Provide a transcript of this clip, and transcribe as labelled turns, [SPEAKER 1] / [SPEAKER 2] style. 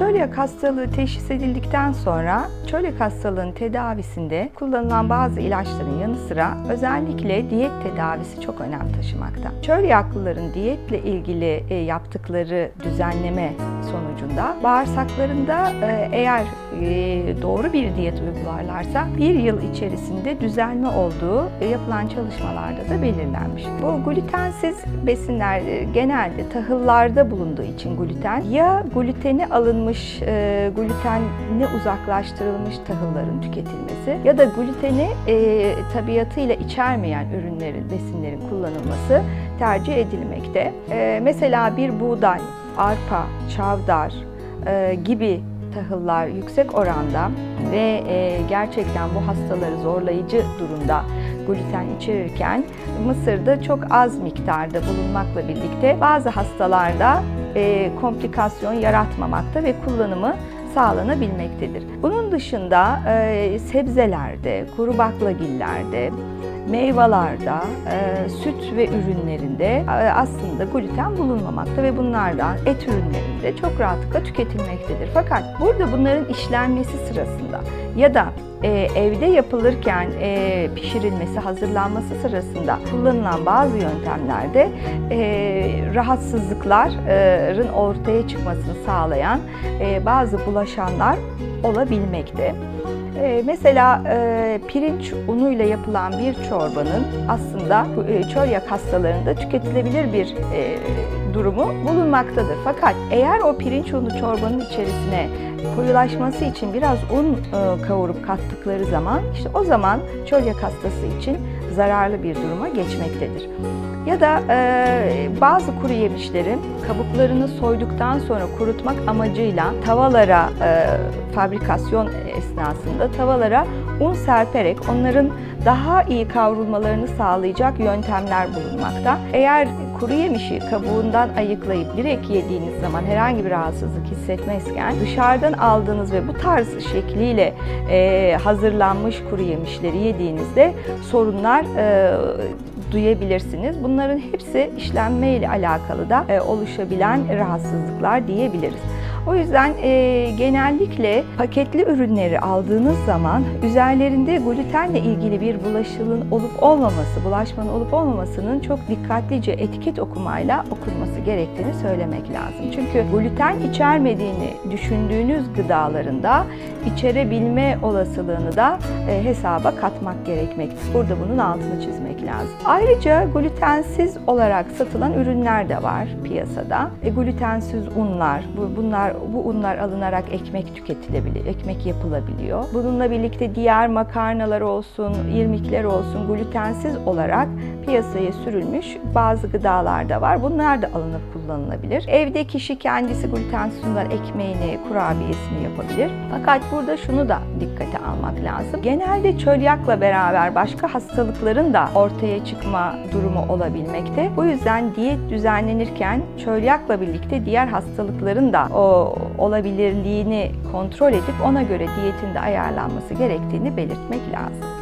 [SPEAKER 1] future Çölyak hastalığı teşhis edildikten sonra çölyak hastalığının tedavisinde kullanılan bazı ilaçların yanı sıra özellikle diyet tedavisi çok önem taşımakta. Çölyaklıların diyetle ilgili e, yaptıkları düzenleme sonucunda bağırsaklarında e, eğer e, doğru bir diyet uygularlarsa bir yıl içerisinde düzelme olduğu yapılan çalışmalarda da belirlenmiş. Bu glutensiz besinler genelde tahıllarda bulunduğu için gluten ya gluteni alınmış, e, glutenle uzaklaştırılmış tahılların tüketilmesi ya da gluteni e, tabiatıyla içermeyen ürünlerin, besinlerin kullanılması tercih edilmekte. E, mesela bir buğday, arpa, çavdar e, gibi tahıllar yüksek oranda ve e, gerçekten bu hastaları zorlayıcı durumda gluten içerirken Mısır'da çok az miktarda bulunmakla birlikte bazı hastalarda e, komplikasyon yaratmamakta ve kullanımı sağlanabilmektedir. Bunun dışında e, sebzelerde, kuru baklagillerde, meyvelerde, e, süt ve ürünlerinde e, aslında gluten bulunmamakta ve bunlardan et ürünlerinde çok rahatlıkla tüketilmektedir. Fakat burada bunların işlenmesi sırasında ya da e, evde yapılırken e, pişirilmesi, hazırlanması sırasında kullanılan bazı yöntemlerde e, rahatsızlıkların ortaya çıkmasını sağlayan e, bazı bulaşanlar olabilmekte. Ee, mesela e, pirinç unuyla yapılan bir çorbanın aslında e, çölyak hastalarında tüketilebilir bir e, durumu bulunmaktadır. Fakat eğer o pirinç unu çorbanın içerisine koyulaşması için biraz un e, kavurup kattıkları zaman işte o zaman çölyak hastası için zararlı bir duruma geçmektedir. Ya da e, bazı kuru yemişlerin kabuklarını soyduktan sonra kurutmak amacıyla tavalara e, fabrikasyon esnasında tavalara un serperek onların daha iyi kavrulmalarını sağlayacak yöntemler bulunmakta. Eğer kuru yemişi kabuğundan ayıklayıp direkt yediğiniz zaman herhangi bir rahatsızlık hissetmezken dışarıdan aldığınız ve bu tarz şekliyle e, hazırlanmış kuru yemişleri yediğinizde sorunlar e, duyabilirsiniz. Bunların hepsi işlenme ile alakalı da e, oluşabilen rahatsızlıklar diyebiliriz. O yüzden e, genellikle paketli ürünleri aldığınız zaman üzerlerinde glutenle ilgili bir bulaşılın olup olmaması, bulaşmanın olup olmamasının çok dikkatlice etiket okumayla okunması gerektiğini söylemek lazım. Çünkü gluten içermediğini düşündüğünüz gıdalarında içerebilme olasılığını da e, hesaba katmak gerekmektedir. Burada bunun altını çizmek lazım. Ayrıca glutensiz olarak satılan ürünler de var piyasada. E, glutensiz unlar, bu, bunlar bu unlar alınarak ekmek tüketilebilir, ekmek yapılabiliyor. Bununla birlikte diğer makarnalar olsun, irmikler olsun glutensiz olarak piyasaya sürülmüş bazı gıdalar da var. Bunlar da alınıp kullanılabilir. Evde kişi kendisi glutensiz unlar ekmeğini, kurabiyesini yapabilir. Fakat burada şunu da dikkate almak lazım. Genelde çölyakla beraber başka hastalıkların da ortaya çıkma durumu olabilmekte. Bu yüzden diyet düzenlenirken çölyakla birlikte diğer hastalıkların da o olabilirliğini kontrol edip ona göre diyetin de ayarlanması gerektiğini belirtmek lazım.